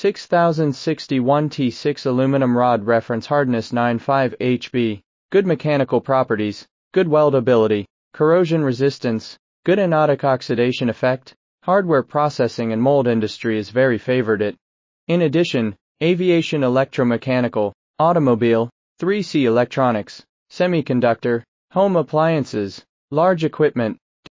6061 T6 aluminum rod reference hardness 95 HB, good mechanical properties, good weldability, corrosion resistance, good anodic oxidation effect, hardware processing and mold industry is very favored it. In addition, aviation electromechanical, automobile, 3C electronics, semiconductor, home appliances, large equipment,